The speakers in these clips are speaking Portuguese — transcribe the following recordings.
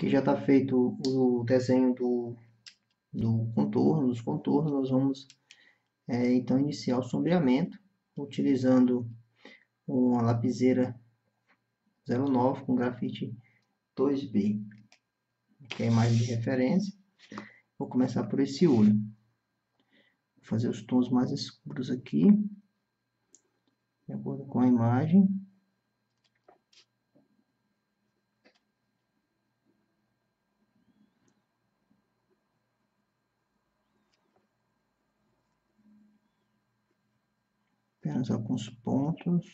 Aqui já está feito o desenho do, do contorno, dos contornos, nós vamos é, então iniciar o sombreamento utilizando uma lapiseira 09 com grafite 2B, que é a imagem de referência. Vou começar por esse olho. Vou fazer os tons mais escuros aqui, de acordo com a imagem. Apenas alguns pontos.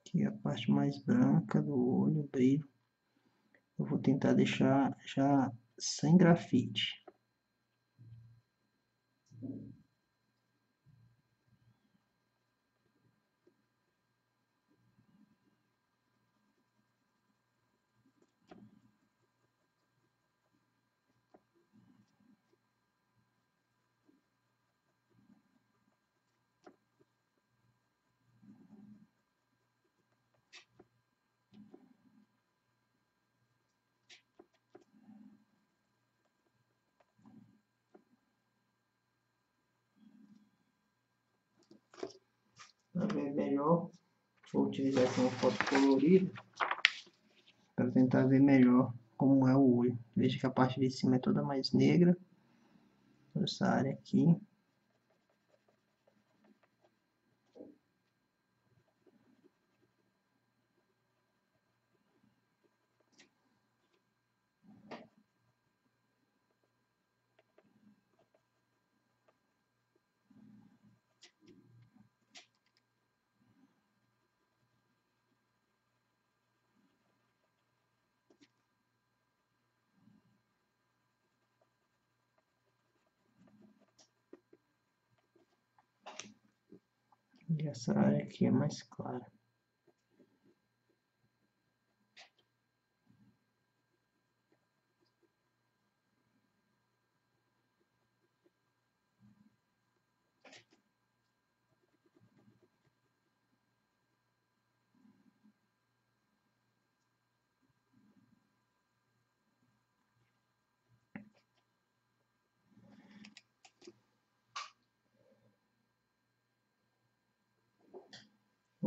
Aqui a parte mais branca do olho, brilho. Eu vou tentar deixar já sem grafite. Para ver melhor, vou utilizar aqui uma foto colorida para tentar ver melhor como é o olho. Veja que a parte de cima é toda mais negra. Essa área aqui. E essa área aqui é mais clara.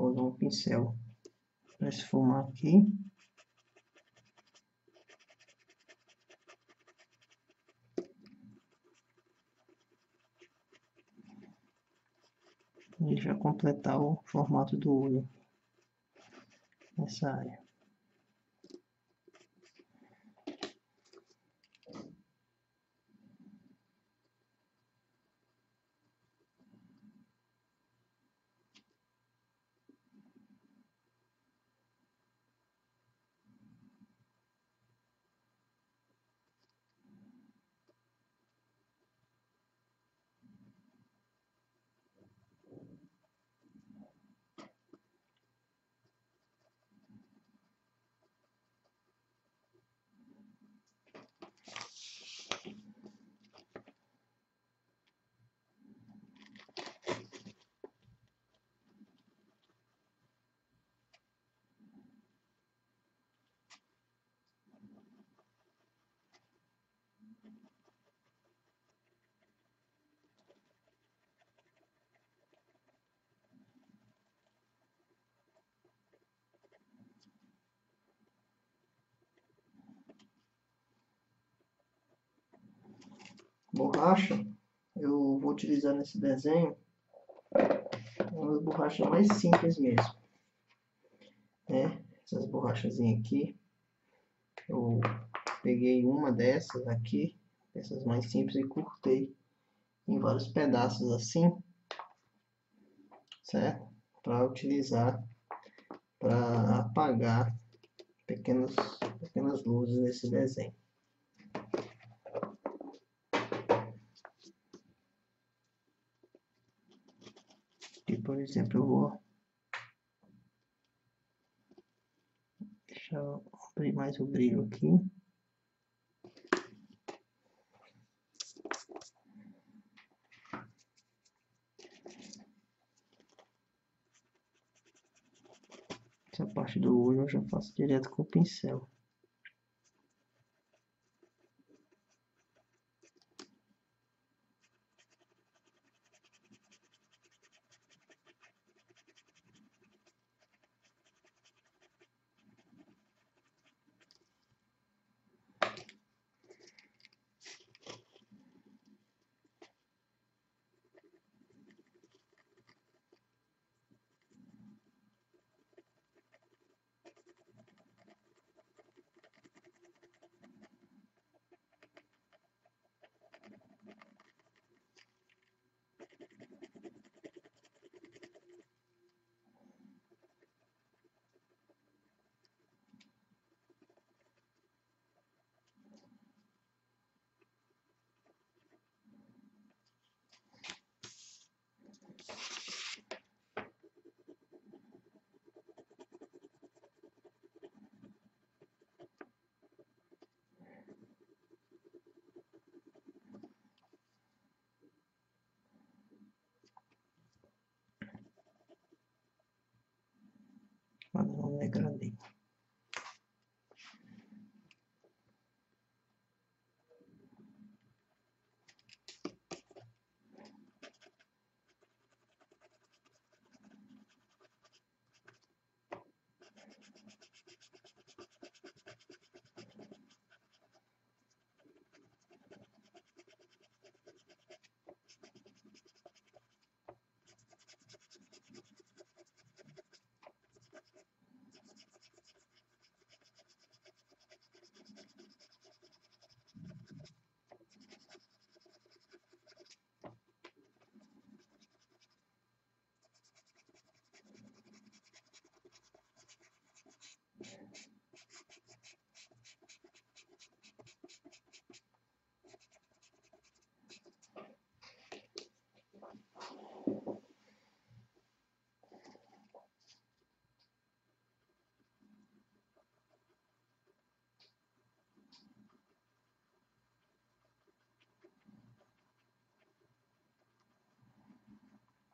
Vou usar um pincel para esfumar aqui. E já completar o formato do olho nessa área. Borracha, eu vou utilizar nesse desenho uma das borrachas mais simples mesmo. Né? Essas borrachas aqui, eu peguei uma dessas aqui, essas mais simples, e cortei em vários pedaços assim, certo? Para utilizar para apagar pequenas, pequenas luzes nesse desenho. exemplo, eu vou deixar eu abrir mais o brilho aqui. Essa parte do olho eu já faço direto com o pincel. Mandano un necrónico.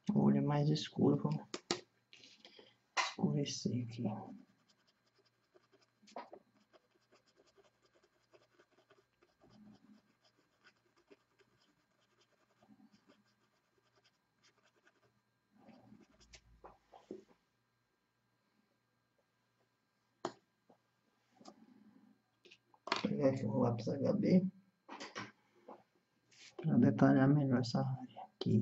O olho é mais escuro, vamos escurecer aqui. Pegar aqui um lápis HB para detalhar melhor essa área aqui.